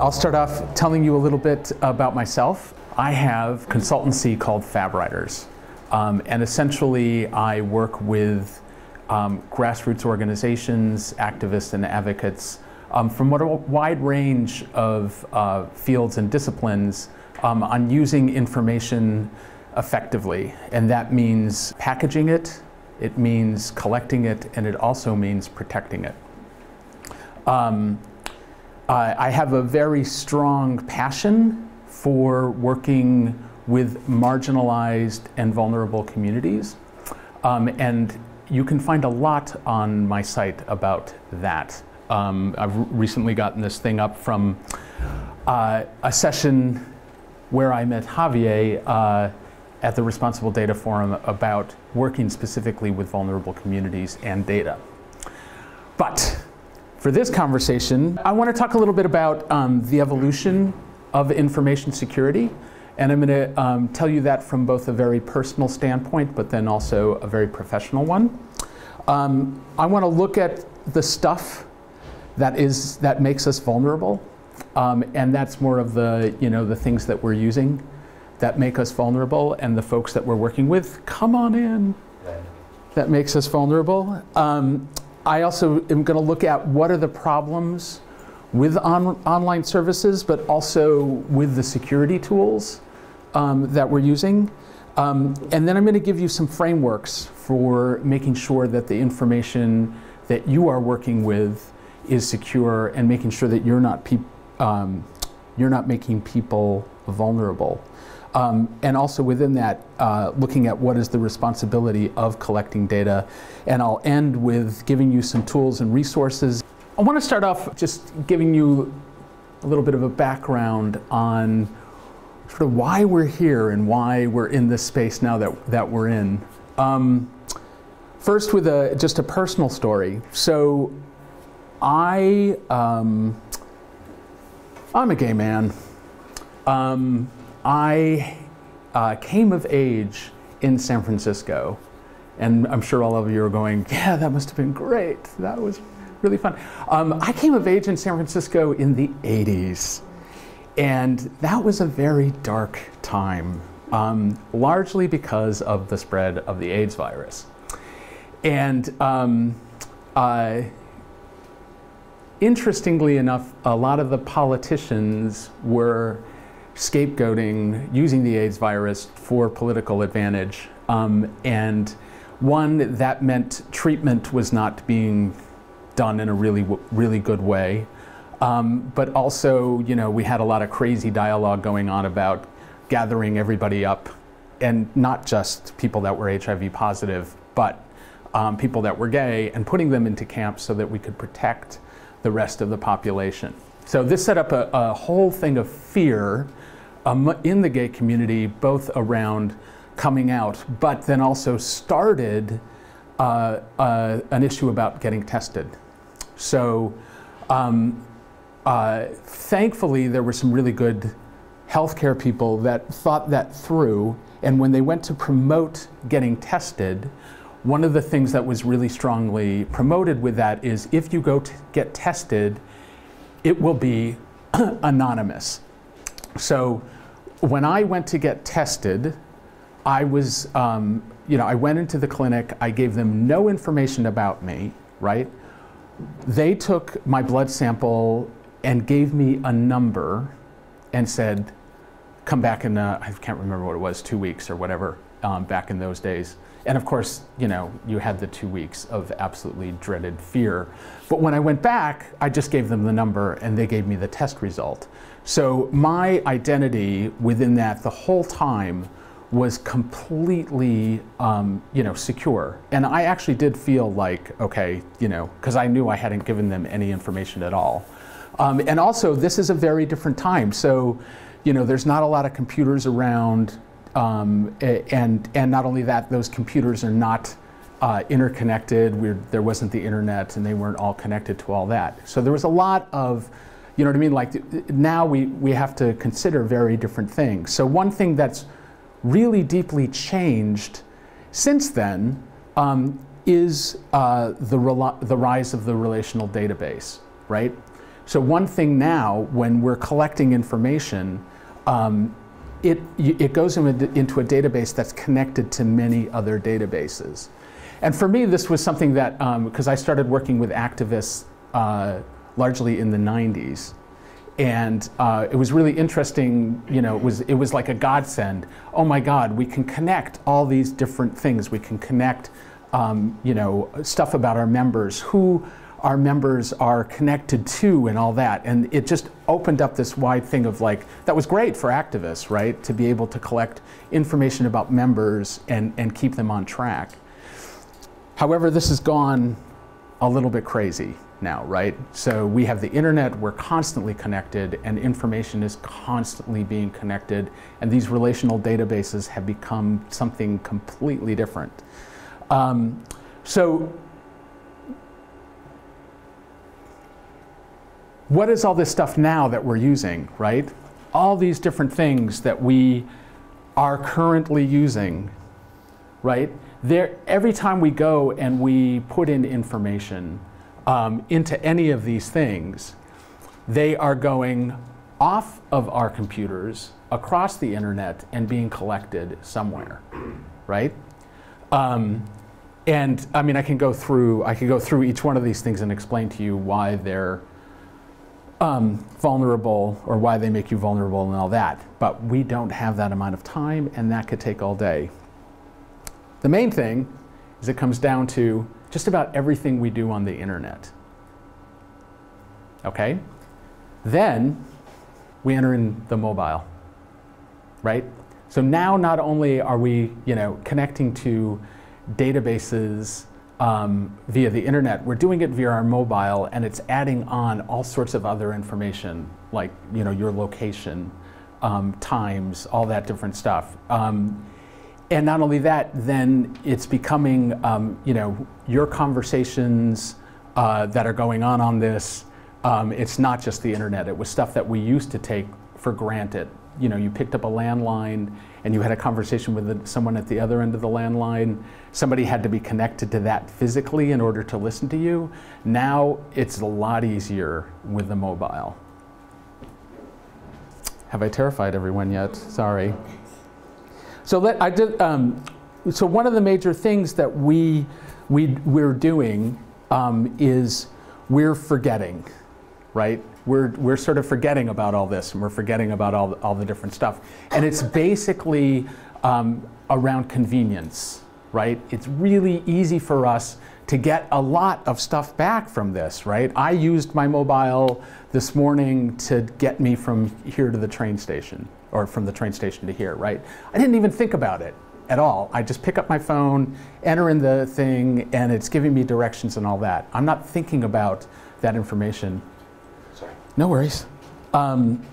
I'll start off telling you a little bit about myself. I have consultancy called Fabriders. Um, and essentially, I work with um, grassroots organizations, activists, and advocates um, from what a wide range of uh, fields and disciplines um, on using information effectively. And that means packaging it, it means collecting it, and it also means protecting it. Um, I have a very strong passion for working with marginalized and vulnerable communities. Um, and you can find a lot on my site about that. Um, I've recently gotten this thing up from uh, a session where I met Javier uh, at the Responsible Data Forum about working specifically with vulnerable communities and data. But for this conversation, I want to talk a little bit about um, the evolution of information security and I'm going to um, tell you that from both a very personal standpoint, but then also a very professional one. Um, I want to look at the stuff that is that makes us vulnerable, um, and that's more of the you know the things that we're using that make us vulnerable, and the folks that we're working with. Come on in. That makes us vulnerable. Um, I also am going to look at what are the problems with on online services, but also with the security tools um, that we're using. Um, and then I'm going to give you some frameworks for making sure that the information that you are working with is secure and making sure that you're not, um, you're not making people vulnerable. Um, and also within that, uh, looking at what is the responsibility of collecting data. And I'll end with giving you some tools and resources. I want to start off just giving you a little bit of a background on sort of why we're here and why we're in this space now that, that we're in. Um, first, with a, just a personal story. So, I, um, I'm a gay man. Um, I uh, came of age in San Francisco. And I'm sure all of you are going, yeah, that must have been great. That was really fun. Um, I came of age in San Francisco in the 80s. And that was a very dark time, um, largely because of the spread of the AIDS virus. And um, uh, interestingly enough, a lot of the politicians were scapegoating using the AIDS virus for political advantage. Um, and one, that meant treatment was not being done in a really, really good way. Um, but also, you know, we had a lot of crazy dialogue going on about gathering everybody up, and not just people that were HIV positive, but um, people that were gay, and putting them into camps so that we could protect the rest of the population. So this set up a, a whole thing of fear in the gay community, both around coming out, but then also started uh, uh, an issue about getting tested. So um, uh, thankfully, there were some really good healthcare people that thought that through. And when they went to promote getting tested, one of the things that was really strongly promoted with that is if you go to get tested, it will be anonymous. So when I went to get tested, I was, um, you know, I went into the clinic, I gave them no information about me, right? They took my blood sample and gave me a number and said, come back in, uh, I can't remember what it was, two weeks or whatever, um, back in those days. And of course, you know, you had the two weeks of absolutely dreaded fear. But when I went back, I just gave them the number and they gave me the test result. So my identity within that the whole time was completely, um, you know, secure. And I actually did feel like, okay, you know, because I knew I hadn't given them any information at all. Um, and also, this is a very different time. So, you know, there's not a lot of computers around, um, and and not only that, those computers are not uh, interconnected. We're, there wasn't the internet, and they weren't all connected to all that. So there was a lot of, you know what I mean? Like now we we have to consider very different things. So one thing that's really deeply changed since then um, is uh, the the rise of the relational database, right? So one thing now, when we're collecting information, um, it, it goes into a database that's connected to many other databases. And for me, this was something that, because um, I started working with activists uh, largely in the 90s, and uh, it was really interesting, you know, it was, it was like a godsend. Oh my God, we can connect all these different things. We can connect, um, you know, stuff about our members, who our members are connected to and all that. And it just opened up this wide thing of like, that was great for activists, right? To be able to collect information about members and, and keep them on track. However, this has gone a little bit crazy now, right? So we have the internet, we're constantly connected, and information is constantly being connected, and these relational databases have become something completely different. Um, so what is all this stuff now that we're using, right? All these different things that we are currently using, right? There, every time we go and we put in information um, into any of these things, they are going off of our computers across the internet and being collected somewhere, right? Um, and I mean, I can go through, I can go through each one of these things and explain to you why they're um, vulnerable or why they make you vulnerable and all that. But we don't have that amount of time and that could take all day. The main thing is it comes down to just about everything we do on the internet. Okay? Then we enter in the mobile, right? So now not only are we, you know, connecting to databases um, via the internet. We're doing it via our mobile, and it's adding on all sorts of other information, like you know your location, um, times, all that different stuff. Um, and not only that, then it's becoming um, you know your conversations uh, that are going on on this. Um, it's not just the internet. It was stuff that we used to take for granted. You know, you picked up a landline and you had a conversation with someone at the other end of the landline, somebody had to be connected to that physically in order to listen to you. Now it's a lot easier with the mobile. Have I terrified everyone yet? Sorry. So let I did. Um, so one of the major things that we we we're doing um, is we're forgetting, right? we're, we're sort of forgetting about all this and we're forgetting about all, all the different stuff. And it's basically um, around convenience, right? It's really easy for us to get a lot of stuff back from this, right? I used my mobile this morning to get me from here to the train station or from the train station to here, right? I didn't even think about it at all. I just pick up my phone, enter in the thing, and it's giving me directions and all that. I'm not thinking about that information Sorry. no worries. Um,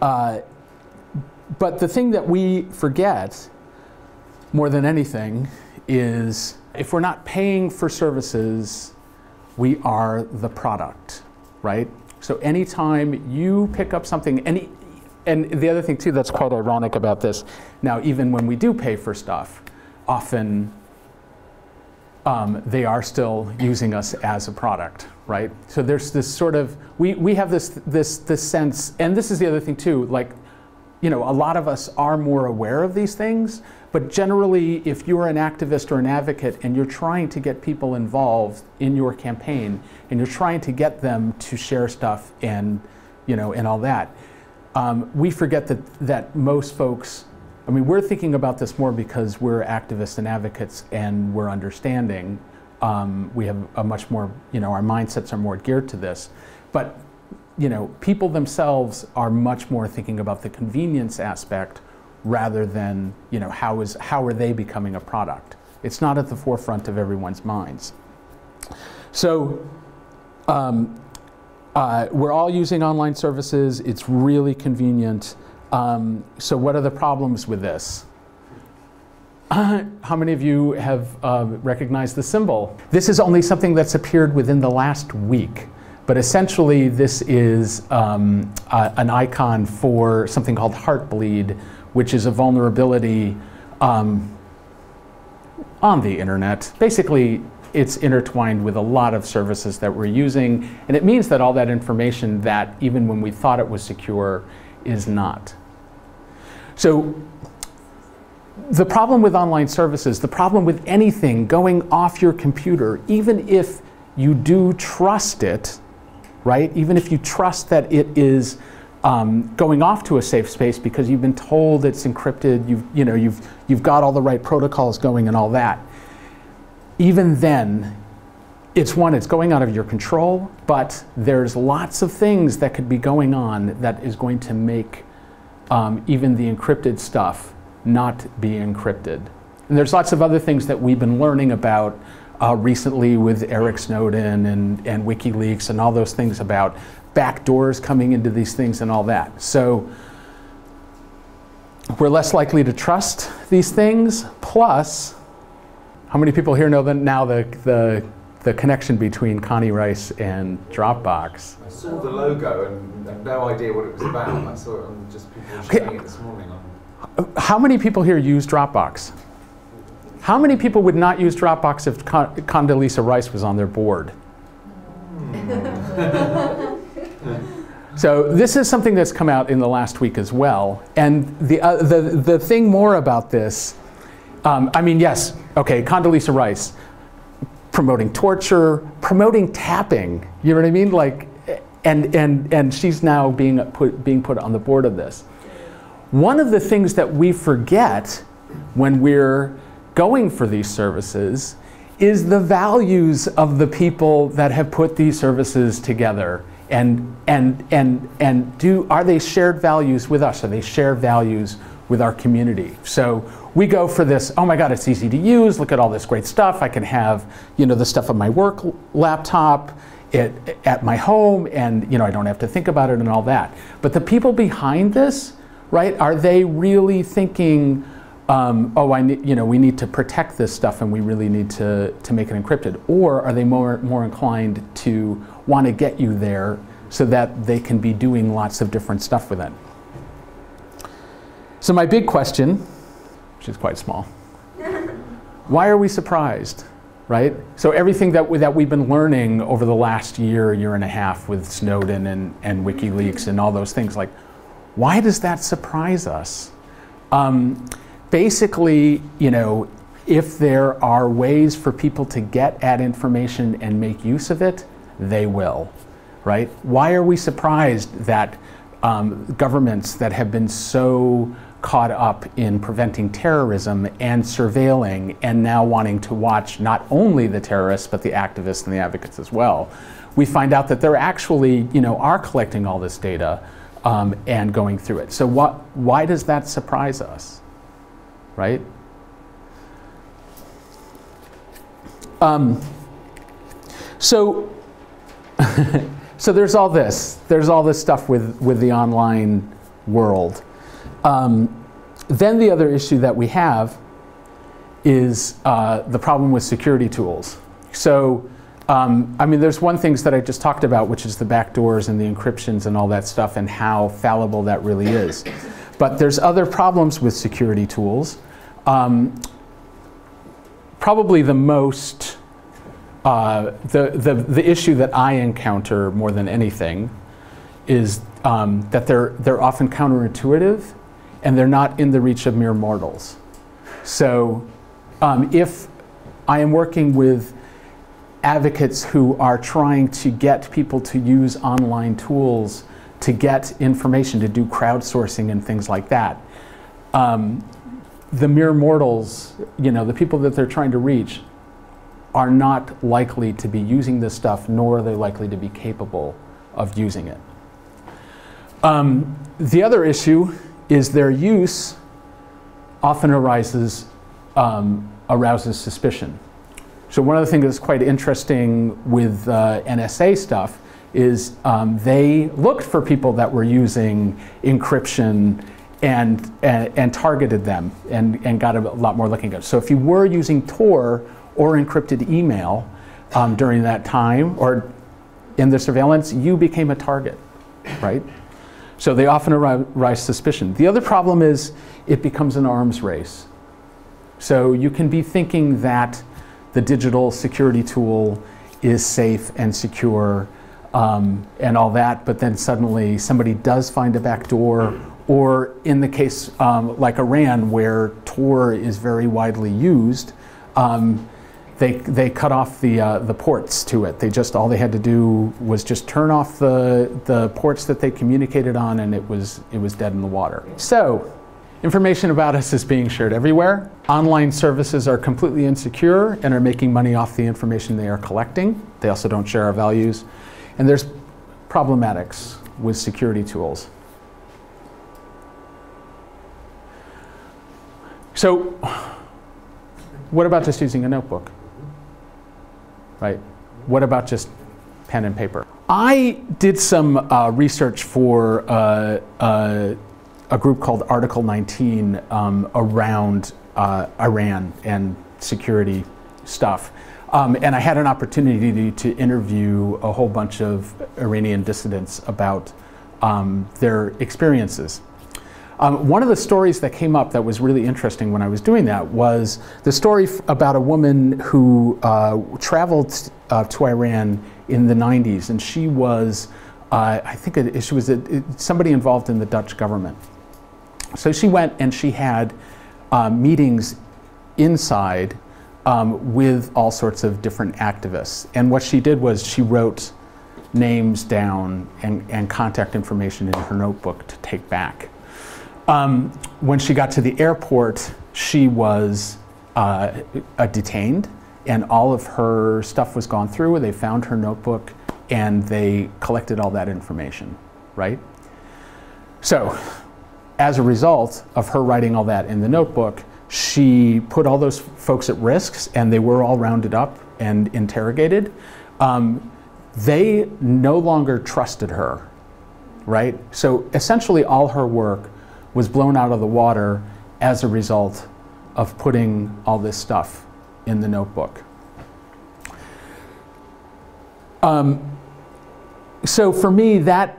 uh, but the thing that we forget more than anything is if we're not paying for services, we are the product, right? So anytime you pick up something, any, and the other thing too that's quite ironic about this, now even when we do pay for stuff, often um, they are still using us as a product, right? So there's this sort of we we have this this this sense, and this is the other thing too. Like, you know, a lot of us are more aware of these things, but generally, if you're an activist or an advocate and you're trying to get people involved in your campaign and you're trying to get them to share stuff and you know and all that, um, we forget that that most folks I mean, we're thinking about this more because we're activists and advocates and we're understanding. Um, we have a much more, you know, our mindsets are more geared to this. But, you know, people themselves are much more thinking about the convenience aspect rather than, you know, how, is, how are they becoming a product? It's not at the forefront of everyone's minds. So, um, uh, we're all using online services. It's really convenient. Um, so what are the problems with this? how many of you have uh, recognized the symbol? This is only something that's appeared within the last week. But essentially, this is um, uh, an icon for something called Heartbleed, which is a vulnerability um, on the internet. Basically, it's intertwined with a lot of services that we're using, and it means that all that information that even when we thought it was secure is not. So the problem with online services, the problem with anything going off your computer, even if you do trust it, right? Even if you trust that it is um, going off to a safe space because you've been told it's encrypted, you've, you know, you've, you've got all the right protocols going and all that. Even then, it's one, it's going out of your control, but there's lots of things that could be going on that is going to make um, even the encrypted stuff not be encrypted. And there's lots of other things that we've been learning about uh, recently with Eric Snowden and, and WikiLeaks and all those things about backdoors coming into these things and all that. So we're less likely to trust these things. Plus, how many people here know that now the, the, the connection between Condi Rice and Dropbox? I saw the logo and had no idea what it was about. I saw it on just people sharing okay. it this morning. How many people here use Dropbox? How many people would not use Dropbox if Con Condoleezza Rice was on their board? so this is something that's come out in the last week as well. And the, uh, the, the thing more about this, um, I mean, yes, okay, Condoleezza Rice, promoting torture, promoting tapping, you know what I mean? Like, and, and, and she's now being put, being put on the board of this. One of the things that we forget when we're going for these services is the values of the people that have put these services together and and and and do are they shared values with us? Are they shared values with our community? So we go for this oh my god it's easy to use look at all this great stuff i can have you know the stuff on my work laptop it, at my home and you know i don't have to think about it and all that but the people behind this right are they really thinking um, oh, I need, you know, we need to protect this stuff and we really need to, to make it encrypted? Or are they more, more inclined to want to get you there so that they can be doing lots of different stuff with it? So my big question, which is quite small, why are we surprised? Right? So everything that, we, that we've been learning over the last year, year and a half with Snowden and, and WikiLeaks and all those things, like, why does that surprise us? Um, basically, you know, if there are ways for people to get at information and make use of it, they will, right? Why are we surprised that um, governments that have been so caught up in preventing terrorism and surveilling and now wanting to watch not only the terrorists but the activists and the advocates as well, we find out that they're actually, you know, are collecting all this data um, and going through it. So what, why does that surprise us? right? Um, so, so there's all this. There's all this stuff with, with the online world. Um, then the other issue that we have is uh, the problem with security tools. So, um, I mean, there's one things that I just talked about, which is the backdoors and the encryptions and all that stuff and how fallible that really is. But there's other problems with security tools. Um, probably the most, uh, the, the, the issue that I encounter more than anything is um, that they're, they're often counterintuitive and they're not in the reach of mere mortals. So um, if I am working with advocates who are trying to get people to use online tools to get information, to do crowdsourcing and things like that. Um, the mere mortals, you know, the people that they're trying to reach, are not likely to be using this stuff, nor are they likely to be capable of using it. Um, the other issue is their use often arises, um, arouses suspicion. So one of the things that's quite interesting with uh, NSA stuff is um, they looked for people that were using encryption and, and, and, targeted them and, and got a lot more looking good. So if you were using Tor or encrypted email um, during that time or in the surveillance, you became a target, right? So they often arise suspicion. The other problem is it becomes an arms race. So you can be thinking that the digital security tool is safe and secure um, and all that, but then suddenly somebody does find a back door, or in the case um, like Iran, where Tor is very widely used, um, they, they cut off the, uh, the ports to it. They just, all they had to do was just turn off the, the ports that they communicated on and it was, it was dead in the water. So, information about us is being shared everywhere. Online services are completely insecure and are making money off the information they are collecting. They also don't share our values. And there's problematics with security tools. So, what about just using a notebook? Right? What about just pen and paper? I did some uh, research for uh, uh, a group called Article 19 um, around uh, Iran and security stuff. Um, and I had an opportunity to, interview a whole bunch of Iranian dissidents about um, their experiences. Um, one of the stories that came up that was really interesting when I was doing that was the story about a woman who uh, traveled uh, to Iran in the 90s, and she was, uh, I think it, she was a, somebody involved in the Dutch government. So she went and she had uh, meetings inside um, with all sorts of different activists. And what she did was she wrote names down and, and contact information in her notebook to take back. Um, when she got to the airport, she was uh, detained, and all of her stuff was gone through. They found her notebook, and they collected all that information, right? So, as a result of her writing all that in the notebook, she put all those folks at risks, and they were all rounded up and interrogated. Um, they no longer trusted her, right? So essentially, all her work was blown out of the water as a result of putting all this stuff in the notebook. Um, so for me, that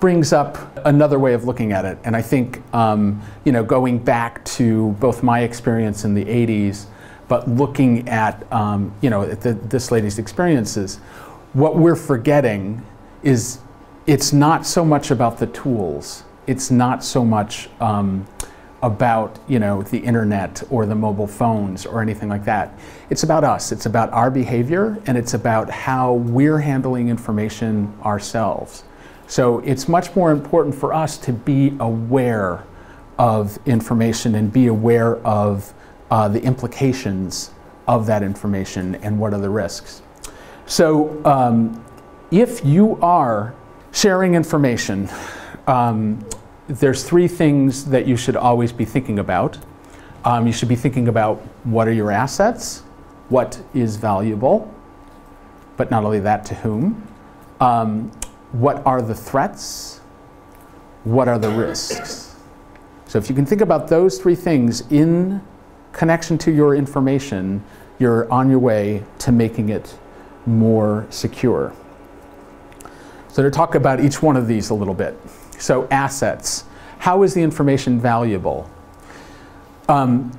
brings up another way of looking at it. And I think, um, you know, going back to both my experience in the 80s, but looking at, um, you know, the, this lady's experiences, what we're forgetting is it's not so much about the tools. It's not so much um, about, you know, the internet or the mobile phones or anything like that. It's about us. It's about our behavior and it's about how we're handling information ourselves. So it's much more important for us to be aware of information and be aware of uh, the implications of that information and what are the risks. So um, if you are sharing information, um, there's three things that you should always be thinking about. Um, you should be thinking about what are your assets, what is valuable, but not only that, to whom. Um, what are the threats? What are the risks? So if you can think about those three things in connection to your information, you're on your way to making it more secure. So to talk about each one of these a little bit. So assets. How is the information valuable? Um,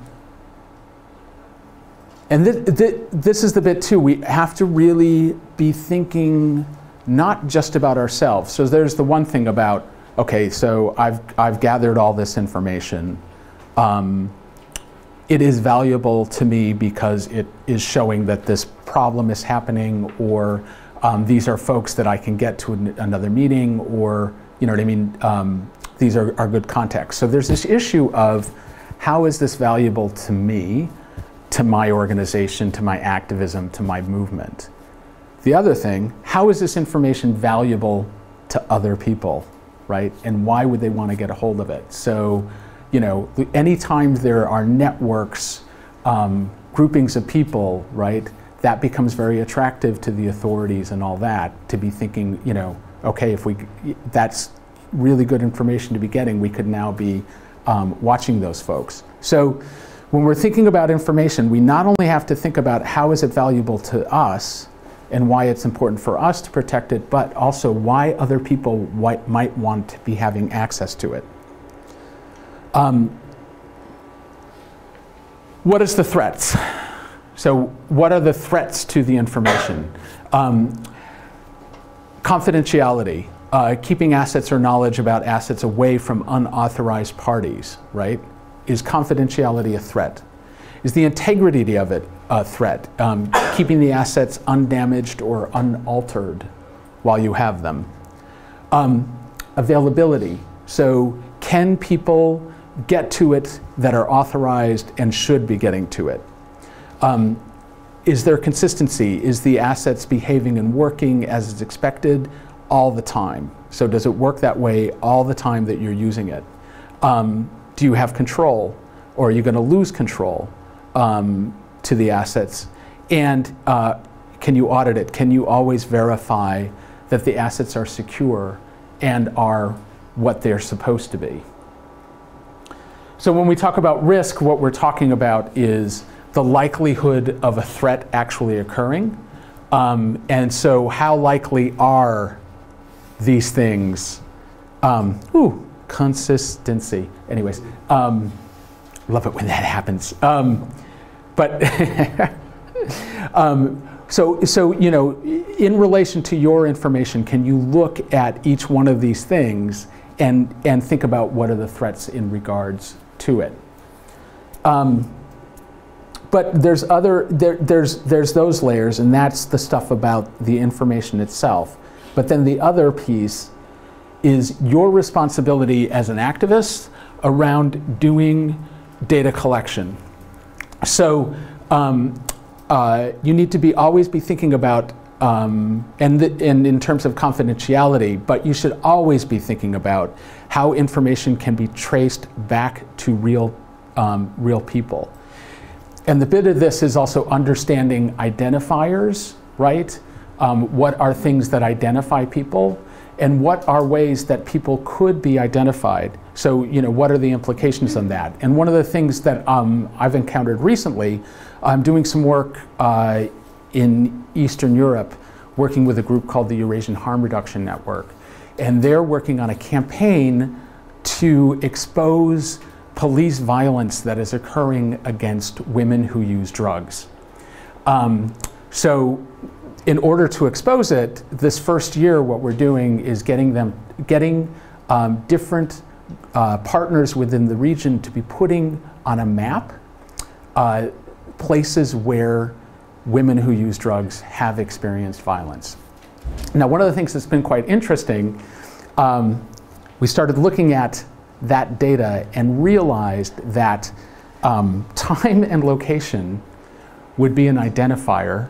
and th th this is the bit too. We have to really be thinking not just about ourselves. So there's the one thing about, okay, so I've, I've gathered all this information. Um, it is valuable to me because it is showing that this problem is happening or um, these are folks that I can get to an, another meeting or, you know what I mean, um, these are, are good contexts. So there's this issue of how is this valuable to me, to my organization, to my activism, to my movement? The other thing, how is this information valuable to other people, right? And why would they want to get a hold of it? So, you know, anytime there are networks, um, groupings of people, right, that becomes very attractive to the authorities and all that to be thinking, you know, okay, if we, that's really good information to be getting, we could now be um, watching those folks. So when we're thinking about information, we not only have to think about how is it valuable to us, and why it's important for us to protect it, but also why other people might want to be having access to it. Um, what is the threats? so what are the threats to the information? Um, confidentiality, uh, keeping assets or knowledge about assets away from unauthorized parties, right? Is confidentiality a threat? Is the integrity of it a threat? Um, keeping the assets undamaged or unaltered while you have them. Um, availability. So, can people get to it that are authorized and should be getting to it? Um, is there consistency? Is the assets behaving and working as is expected all the time? So, does it work that way all the time that you're using it? Um, do you have control, or are you going to lose control um, to the assets? And uh, can you audit it? Can you always verify that the assets are secure and are what they're supposed to be. So when we talk about risk, what we're talking about is the likelihood of a threat actually occurring. Um, and so how likely are these things? Um, ooh, consistency. Anyways, um, love it when that happens. Um, but um, so, so, you know, in relation to your information, can you look at each one of these things and, and think about what are the threats in regards to it? Um, but there's other, there, there's, there's those layers, and that's the stuff about the information itself. But then the other piece is your responsibility as an activist around doing data collection. So, um, uh, you need to be always be thinking about um, and, the, and in terms of confidentiality, but you should always be thinking about how information can be traced back to real, um, real people. And the bit of this is also understanding identifiers, right? Um, what are things that identify people? And what are ways that people could be identified? So, you know, what are the implications on that? And one of the things that um, I've encountered recently I'm doing some work uh, in Eastern Europe, working with a group called the Eurasian Harm Reduction Network. And they're working on a campaign to expose police violence that is occurring against women who use drugs. Um, so in order to expose it, this first year, what we're doing is getting them, getting um, different uh, partners within the region to be putting on a map uh, places where women who use drugs have experienced violence. Now, one of the things that's been quite interesting, um, we started looking at that data and realized that um, time and location would be an identifier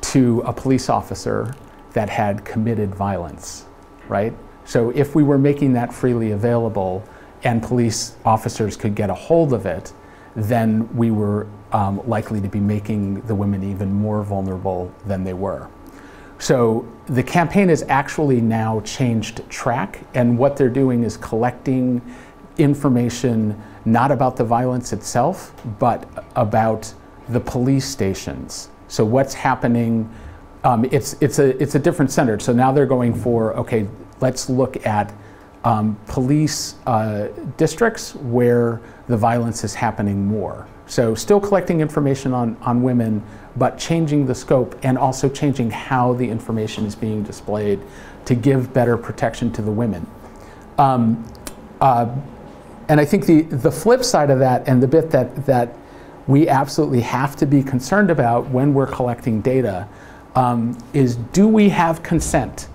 to a police officer that had committed violence, right? So if we were making that freely available and police officers could get a hold of it, then we were um, likely to be making the women even more vulnerable than they were. So the campaign has actually now changed track, and what they're doing is collecting information not about the violence itself, but about the police stations. So what's happening? Um, it's it's a it's a different center. So now they're going for okay. Let's look at um, police uh, districts where the violence is happening more. So still collecting information on, on women, but changing the scope and also changing how the information is being displayed to give better protection to the women. Um, uh, and I think the, the flip side of that and the bit that, that we absolutely have to be concerned about when we're collecting data um, is do we have consent?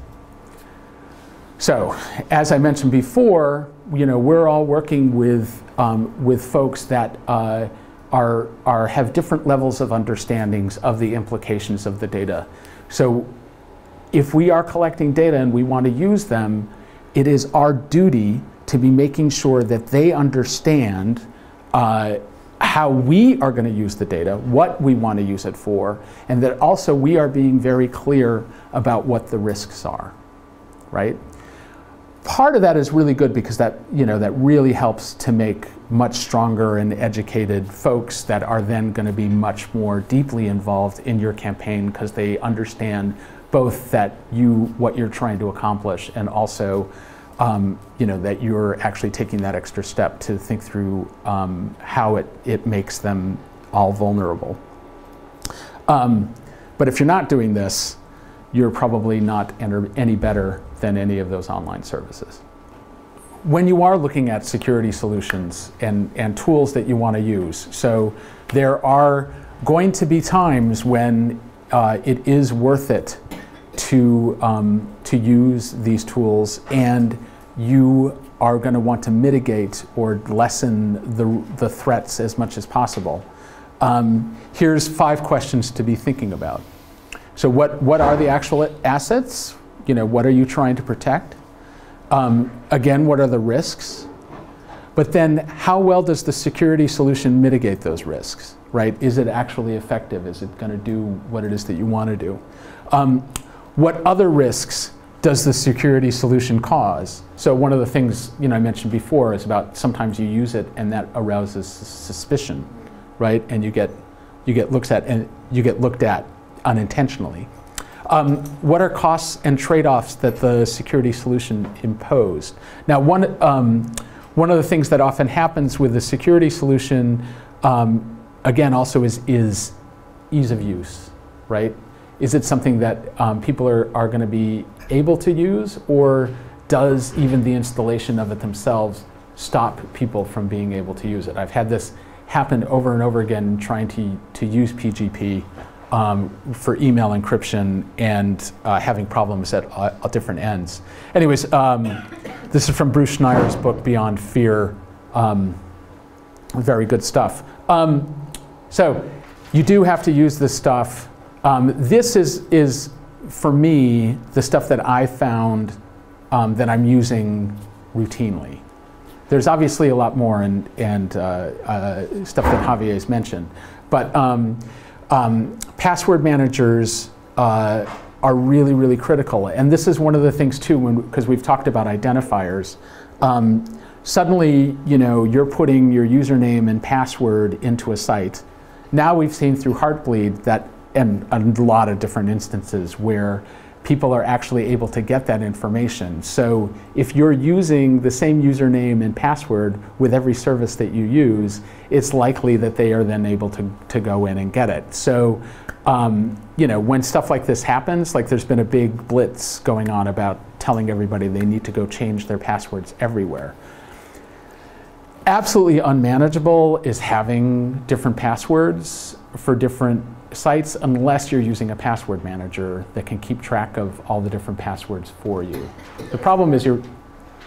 So, as I mentioned before, you know, we're all working with, um, with folks that uh, are, are, have different levels of understandings of the implications of the data. So if we are collecting data and we want to use them, it is our duty to be making sure that they understand uh, how we are going to use the data, what we want to use it for, and that also we are being very clear about what the risks are, right? Part of that is really good because that, you know, that really helps to make much stronger and educated folks that are then going to be much more deeply involved in your campaign because they understand both that you what you're trying to accomplish and also um, you know that you're actually taking that extra step to think through um, how it, it makes them all vulnerable. Um, but if you're not doing this, you're probably not any better than any of those online services. When you are looking at security solutions and, and tools that you want to use, so there are going to be times when uh, it is worth it to, um, to use these tools and you are going to want to mitigate or lessen the, the threats as much as possible. Um, here's five questions to be thinking about. So what, what are the actual assets? You know, what are you trying to protect? Um, again, what are the risks? But then how well does the security solution mitigate those risks, right? Is it actually effective? Is it going to do what it is that you want to do? Um, what other risks does the security solution cause? So one of the things you know I mentioned before is about sometimes you use it and that arouses suspicion, right? And you get you get looks at and you get looked at unintentionally. Um, what are costs and trade-offs that the security solution imposed? Now, one um, one of the things that often happens with the security solution, um, again, also is is ease of use, right? Is it something that um, people are, are going to be able to use, or does even the installation of it themselves stop people from being able to use it? I've had this happen over and over again trying to, to use PGP um, for email encryption and uh, having problems at, uh, different ends. Anyways, um, this is from Bruce Schneier's book, Beyond Fear. Um, very good stuff. Um, so you do have to use this stuff. Um, this is, is for me, the stuff that I found um, that I'm using routinely. There's obviously a lot more and, and uh, uh, stuff that Javier's mentioned, but um, password managers uh, are really, really critical. And this is one of the things too, because we've talked about identifiers. Um, suddenly, you know, you're putting your username and password into a site. Now we've seen through Heartbleed that and a lot of different instances where people are actually able to get that information. So if you're using the same username and password with every service that you use, it's likely that they are then able to, to go in and get it. So um, you know, when stuff like this happens, like there's been a big blitz going on about telling everybody they need to go change their passwords everywhere. Absolutely unmanageable is having different passwords for different sites unless you're using a password manager that can keep track of all the different passwords for you. The problem is you're,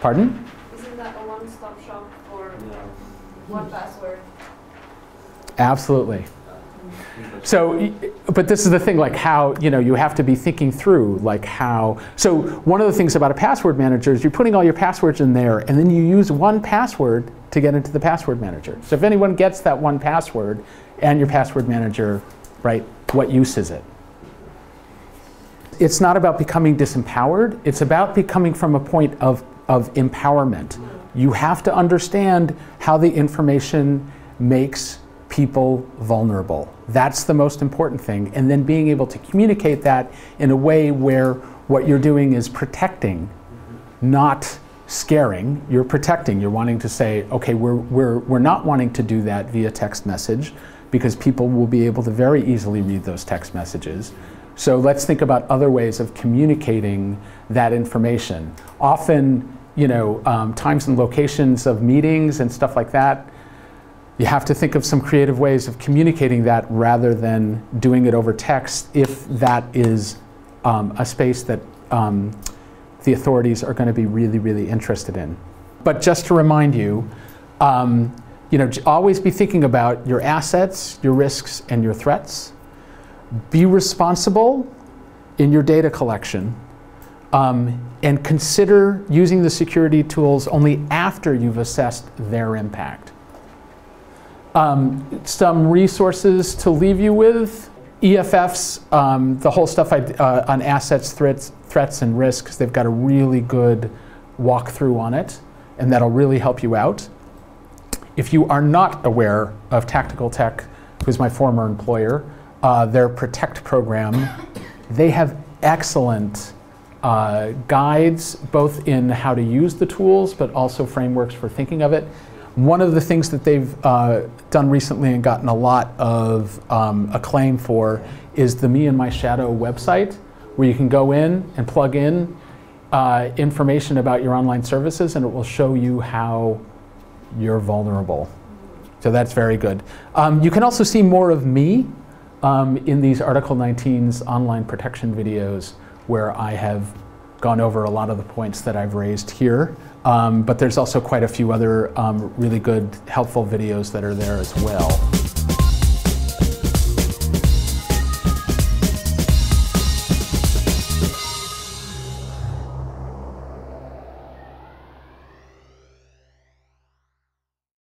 pardon? Isn't that a one-stop shop for one password? Absolutely. So, but this is the thing, like how, you know, you have to be thinking through, like how, so one of the things about a password manager is you're putting all your passwords in there and then you use one password to get into the password manager. So if anyone gets that one password and your password manager right? What use is it? It's not about becoming disempowered, it's about becoming from a point of, of empowerment. You have to understand how the information makes people vulnerable. That's the most important thing. And then being able to communicate that in a way where what you're doing is protecting, not scaring. You're protecting. You're wanting to say, okay, we're, we're, we're not wanting to do that via text message because people will be able to very easily read those text messages. So let's think about other ways of communicating that information. Often, you know, um, times and locations of meetings and stuff like that, you have to think of some creative ways of communicating that rather than doing it over text if that is um, a space that um, the authorities are going to be really, really interested in. But just to remind you, um, you know, always be thinking about your assets, your risks, and your threats. Be responsible in your data collection. Um, and consider using the security tools only after you've assessed their impact. Um, some resources to leave you with. EFFs, um, the whole stuff I, uh, on assets, threats, threats, and risks, they've got a really good walkthrough on it, and that'll really help you out. If you are not aware of Tactical Tech, who's my former employer, uh, their Protect program, they have excellent uh, guides, both in how to use the tools, but also frameworks for thinking of it. One of the things that they've uh, done recently and gotten a lot of um, acclaim for is the Me and My Shadow website, where you can go in and plug in uh, information about your online services, and it will show you how you're vulnerable. So that's very good. Um, you can also see more of me um, in these Article 19's online protection videos, where I have gone over a lot of the points that I've raised here. Um, but there's also quite a few other um, really good, helpful videos that are there as well.